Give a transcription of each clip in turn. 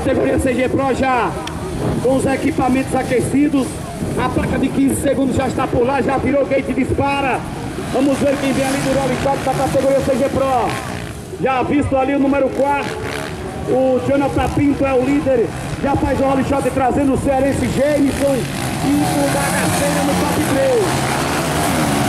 categoria CG Pro já com os equipamentos aquecidos. A placa de 15 segundos já está por lá, já virou gate dispara. Vamos ver quem vem ali do Rolling Top da categoria CG Pro. Já visto ali o número 4. O Jonathan Pinto é o líder. Já faz o Rolling Shot trazendo o cearense Jameson e o Bagaceira no top 3.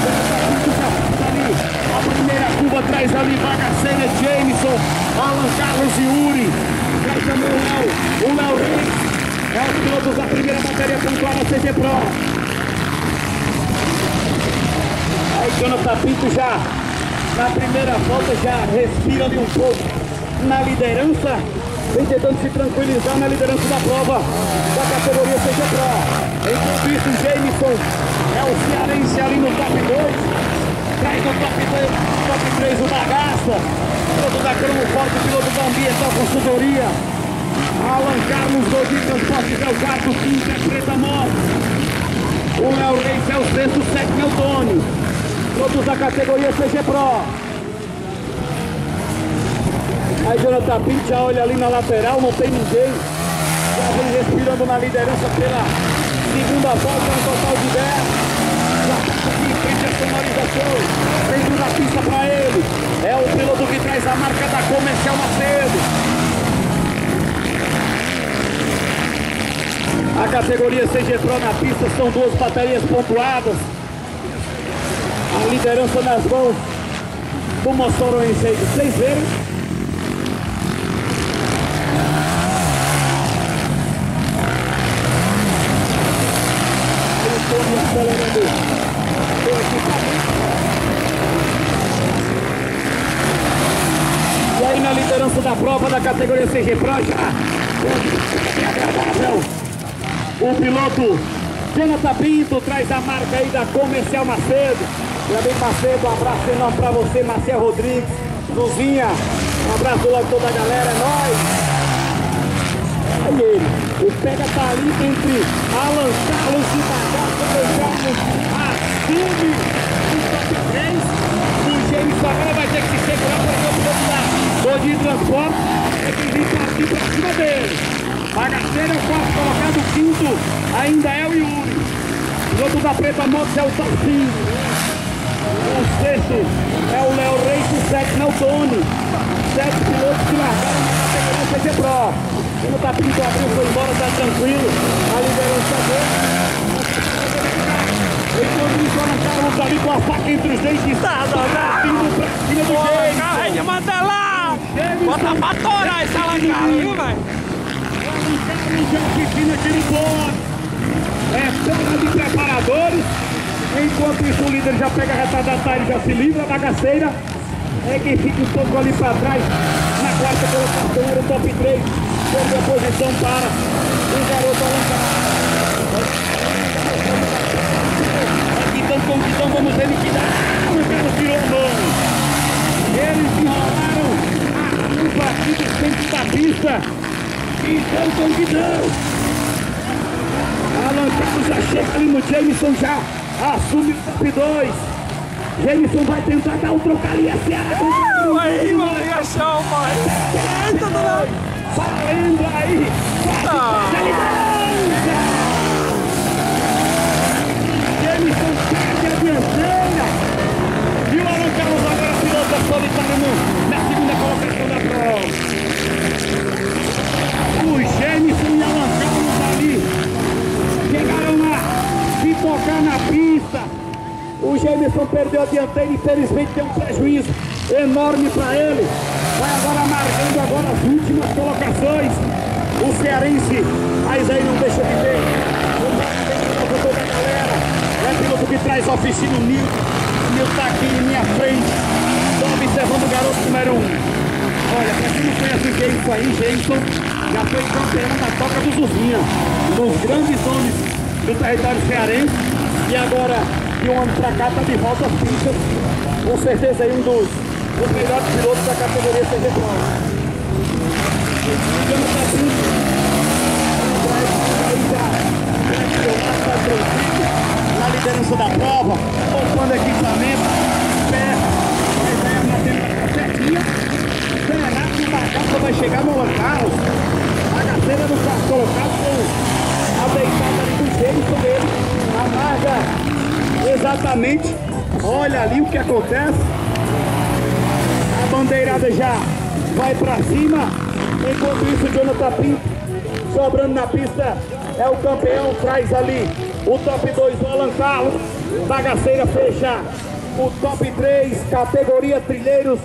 Jonathan Pinto já faz ali a primeira curva, traz ali Bagaceira, Jameson, Alan Carlos e Uri. Traz também o Léo, o Léo Reis. É o piloto da primeira bateria pontuada CG Pro. Aí Jonathan Pinto já na primeira volta já respira ali um pouco na liderança. Vem tentando se tranquilizar na liderança da prova da categoria CG Pro. Enquanto isso, Jameson é o cearense ali no top 2. Traz no top 3, top 3 o Bagaça. Piloto da Cromo Forte, piloto da Ambiental Consultoria. Alan Carlos Godinho Transportes é o quarto, quinto é Preta Moto. O Léo Reis é o sexto, sétimo é o Tony. Todos da categoria CG Pro. Aí Jonathan já olha ali na lateral, não tem ninguém. Já vem respirando na liderança pela segunda volta, no total de 10. Em frente a sonorização. Dentro da pista para ele. É o piloto que traz a marca da Comercial Macedo. A categoria CG Pro na pista são duas baterias pontuadas. A liderança nas mãos do Mossoroense vocês verem. Eu estou me acelerando o equipamento. E aí na liderança da prova da categoria CG Pro já. É. O piloto Jonathan Pinto traz a marca aí da Comercial Macedo. Também Macedo, um abraço enorme pra você, Marcel Rodrigues, Luzinha. Um abraço logo toda a galera, é nóis. Aí ele, o pega tá ali entre Alan Carlos e Bagaço, deixamos assume o top 3. O James agora vai ter que se segurar para ver o piloto da Godinho Transporte. É que vem partir pra cima dele. Bagaceira é o quarto colocado, o quinto ainda é o Yuri. O piloto da Preta Motos é o 5. O sexto é o Léo Reis, o sétimo é o Tony. Sete pilotos que largaram na categoria CG Pro. Quando tá Pinto abriu, foi embora, tá tranquilo. A liderança dele. Enquanto isso, o Carlos tá ali com a faca entre os dentes. Tá, tá, tá. Pra cima do James. Carrega, manda lá! Bota pra torar essa lancada, viu, velho? já oficina aqui no bote. É sala de preparadores. Enquanto isso, o líder já pega a retardatária e já se livra. A bagaceira é quem fica um pouco ali para trás. Na quarta colocação era o top 3. Perde a posição para o garoto Aqui estão conquistão, vamos ver liquidar. O Carlos tirou a mão. Eles enrolaram a curva aqui do centro da pista. Então, convidão! Alan Carlos já chega ali no Jameson, já assume o top 2. Jameson vai tentar dar um trocaria certo. Aí, uma ligação, pai! Eita, dona! Valendo aí! Ah. Quase liderança! Jameson perde a dianteira! E o Alan Carlos agora pilota solitário no- na segunda colocação da prova. O Gênison e Alan Carlos ali chegaram lá, se tocar na pista. O Gênison perdeu a dianteira, infelizmente tem um prejuízo enorme para ele. Vai agora marcando agora as últimas colocações. O cearense, mas aí não deixa de ver. O piloto toda a galera. É piloto que traz a oficina o Nil. O Nil tá aqui em minha frente. Estou observando o garoto número um. Olha, pra quem não conhece o isso aí, Jason já foi campeão da Toca do Zuzinha, um dos grandes nomes do território cearense. E agora, de um ano pra cá, tá de volta pistas. Com certeza aí um dos, dos melhores pilotos da categoria CG Pro. Na liderança da prova, poupando equipamento, perto, mas aí a matéria certinha. Será que o Bagaça vai chegar no Carlos? Bagaceira exatamente. Olha ali o que acontece. A bandeirada já vai pra cima. Enquanto isso, o Jonathan Pinto sobrando na pista é o campeão. Traz ali o top 2, o Alan Carlos. Bagaceira fecha o top 3, categoria trilheiros.